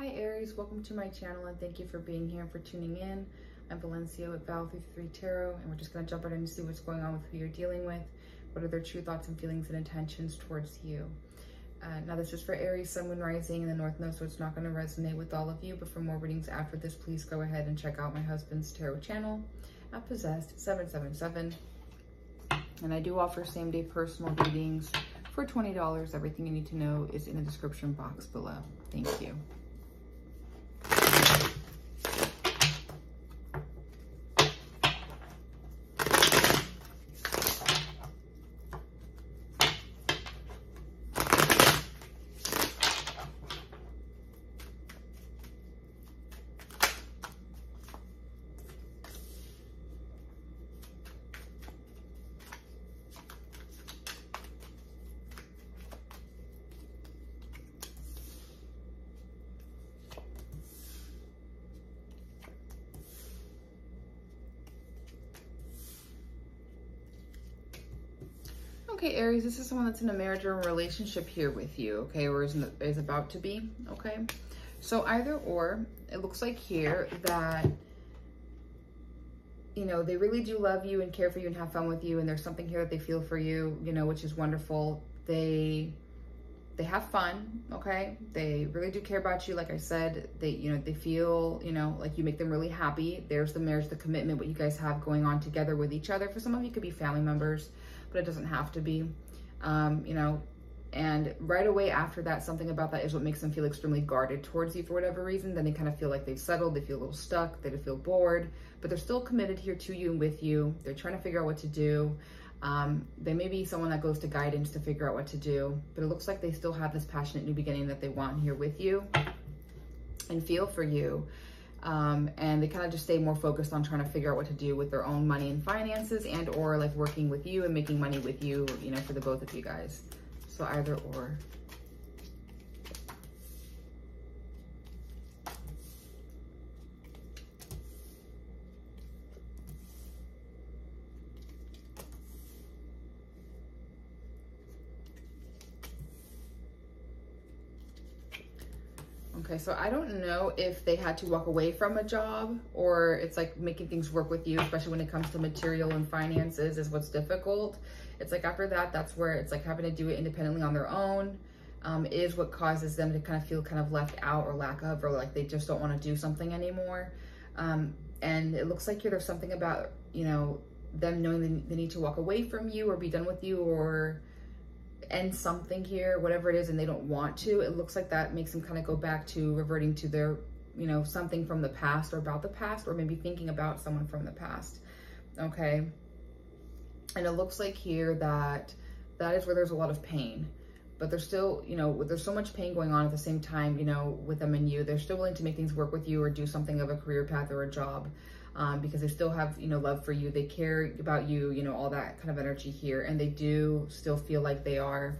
Hi Aries, welcome to my channel and thank you for being here and for tuning in. I'm Valencia with Val 33 Tarot and we're just going to jump right in and see what's going on with who you're dealing with. What are their true thoughts and feelings and intentions towards you? Uh, now this is for Aries, Sun, Moon, Rising in the North Node, so it's not going to resonate with all of you. But for more readings after this, please go ahead and check out my husband's tarot channel at Possessed 777. And I do offer same day personal readings for $20. Everything you need to know is in the description box below. Thank you. Okay, Aries, this is someone that's in a marriage or a relationship here with you, okay, or is, the, is about to be, okay? So either or, it looks like here that, you know, they really do love you and care for you and have fun with you, and there's something here that they feel for you, you know, which is wonderful. They they have fun, okay? They really do care about you. Like I said, they, you know, they feel, you know, like you make them really happy. There's the marriage, the commitment, what you guys have going on together with each other. For some of you, could be family members but it doesn't have to be, um, you know, and right away after that, something about that is what makes them feel extremely guarded towards you for whatever reason. Then they kind of feel like they've settled, they feel a little stuck, they feel bored, but they're still committed here to you and with you. They're trying to figure out what to do. Um, they may be someone that goes to guidance to figure out what to do, but it looks like they still have this passionate new beginning that they want here with you and feel for you. Um, and they kind of just stay more focused on trying to figure out what to do with their own money and finances and or like working with you and making money with you, you know, for the both of you guys. So either or. Okay, so I don't know if they had to walk away from a job or it's like making things work with you, especially when it comes to material and finances is what's difficult. It's like after that, that's where it's like having to do it independently on their own um, is what causes them to kind of feel kind of left out or lack of, or like they just don't want to do something anymore. Um, and it looks like there's something about, you know, them knowing they, they need to walk away from you or be done with you or end something here, whatever it is, and they don't want to, it looks like that makes them kind of go back to reverting to their, you know, something from the past or about the past, or maybe thinking about someone from the past. Okay. And it looks like here that that is where there's a lot of pain. But there's still, you know, there's so much pain going on at the same time, you know, with them and you. They're still willing to make things work with you or do something of a career path or a job um, because they still have, you know, love for you. They care about you, you know, all that kind of energy here. And they do still feel like they are,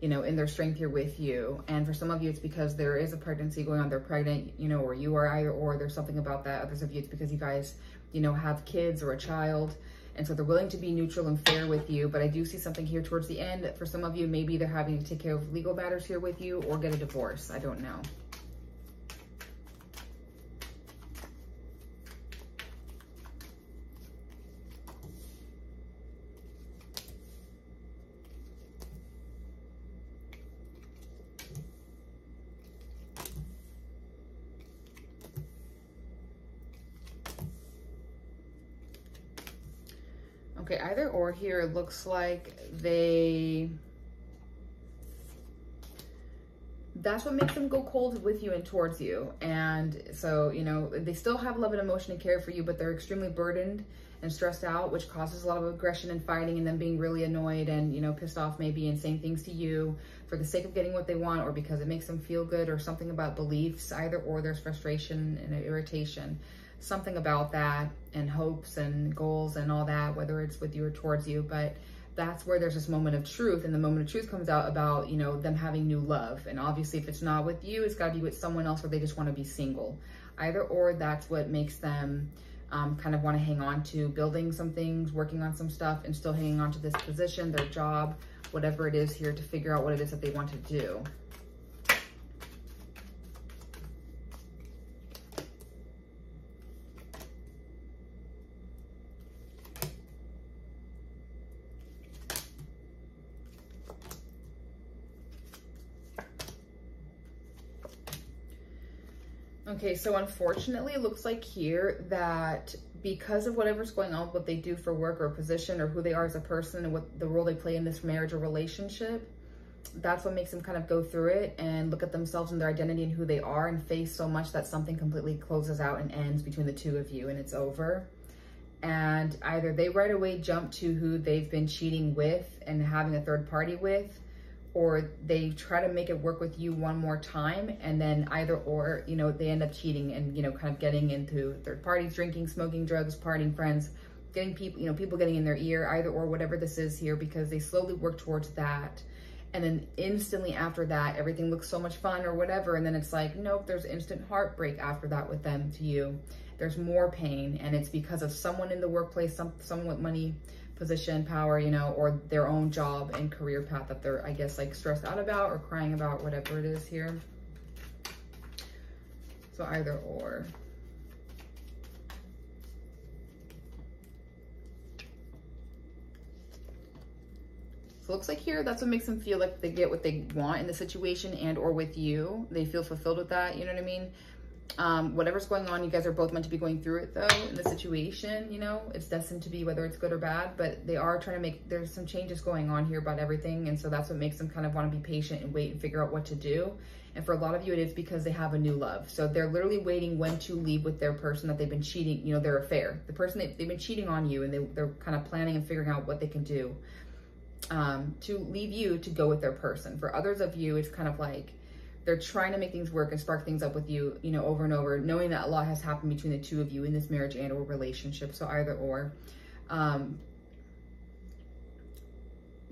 you know, in their strength here with you. And for some of you, it's because there is a pregnancy going on. They're pregnant, you know, or you are either, or there's something about that. Others of you, it's because you guys, you know, have kids or a child. And so they're willing to be neutral and fair with you. But I do see something here towards the end. For some of you, maybe they're having to take care of legal matters here with you or get a divorce. I don't know. Okay, either or here, it looks like they, that's what makes them go cold with you and towards you. And so, you know, they still have love and emotion and care for you, but they're extremely burdened and stressed out, which causes a lot of aggression and fighting and them being really annoyed and, you know, pissed off maybe and saying things to you for the sake of getting what they want or because it makes them feel good or something about beliefs, either or there's frustration and irritation something about that and hopes and goals and all that, whether it's with you or towards you. But that's where there's this moment of truth and the moment of truth comes out about, you know, them having new love. And obviously if it's not with you, it's gotta be with someone else or they just wanna be single. Either or that's what makes them um, kind of wanna hang on to building some things, working on some stuff and still hanging on to this position, their job, whatever it is here to figure out what it is that they want to do. Okay, so unfortunately, it looks like here that because of whatever's going on, what they do for work or position or who they are as a person and what the role they play in this marriage or relationship, that's what makes them kind of go through it and look at themselves and their identity and who they are and face so much that something completely closes out and ends between the two of you and it's over. And either they right away jump to who they've been cheating with and having a third party with, or they try to make it work with you one more time and then either or you know they end up cheating and you know kind of getting into third parties drinking smoking drugs partying friends getting people you know people getting in their ear either or whatever this is here because they slowly work towards that. And then instantly after that everything looks so much fun or whatever and then it's like nope there's instant heartbreak after that with them to you. There's more pain and it's because of someone in the workplace some someone with money position, power, you know, or their own job and career path that they're, I guess, like stressed out about or crying about, whatever it is here. So either or. So looks like here, that's what makes them feel like they get what they want in the situation and or with you. They feel fulfilled with that, you know what I mean? Um, whatever's going on, you guys are both meant to be going through it though in the situation, you know, it's destined to be whether it's good or bad, but they are trying to make, there's some changes going on here about everything. And so that's what makes them kind of want to be patient and wait and figure out what to do. And for a lot of you, it is because they have a new love. So they're literally waiting when to leave with their person that they've been cheating, you know, their affair, the person they've been cheating on you and they, they're kind of planning and figuring out what they can do um, to leave you to go with their person. For others of you, it's kind of like, they're trying to make things work and spark things up with you, you know, over and over, knowing that a lot has happened between the two of you in this marriage and or relationship. So either or. Um,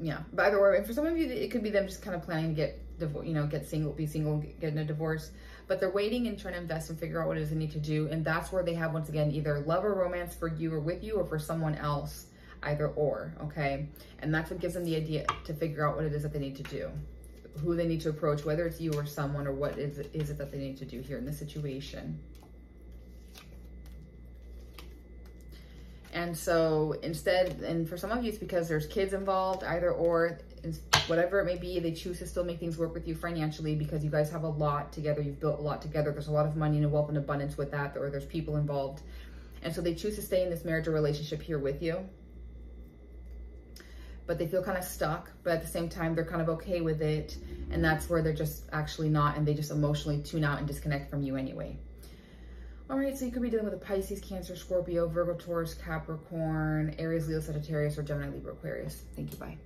yeah, but either or. And for some of you, it could be them just kind of planning to get you know, get single, be single, get in a divorce. But they're waiting and trying to invest and figure out what it is they need to do. And that's where they have, once again, either love or romance for you or with you or for someone else, either or, okay? And that's what gives them the idea to figure out what it is that they need to do who they need to approach, whether it's you or someone, or what is it, is it that they need to do here in this situation. And so instead, and for some of you, it's because there's kids involved, either or, whatever it may be, they choose to still make things work with you financially because you guys have a lot together. You've built a lot together. There's a lot of money and wealth and abundance with that, or there's people involved. And so they choose to stay in this marriage or relationship here with you but they feel kind of stuck, but at the same time, they're kind of okay with it. And that's where they're just actually not, and they just emotionally tune out and disconnect from you anyway. All right, so you could be dealing with a Pisces, Cancer, Scorpio, Virgo, Taurus, Capricorn, Aries, Leo, Sagittarius, or Gemini, Libra, Aquarius. Thank you, bye.